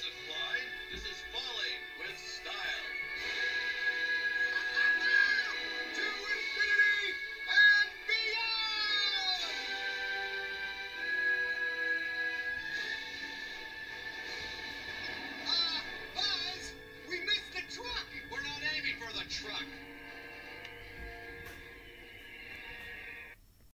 isn't blind.